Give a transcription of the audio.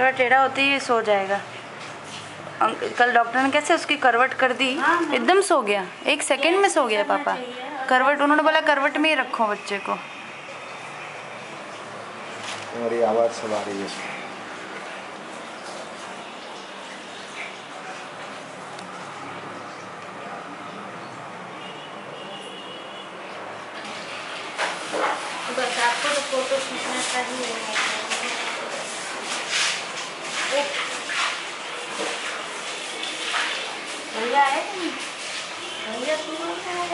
थोड़ा टेढ़ा होते ही सो जाएगा। कल डॉक्टर ने कैसे उसकी करवट कर दी? एकदम सो गया। एक सेकंड में सो गया पापा। करवट उन्होंने बोला करवट में ही रखो बच्चे को। तुम्हारी आवाज़ सब आ रही है बस आपको तो फ़ोटो खींचना चाहिए। Ghê ấy. cũng nhiên tôi thấy